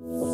you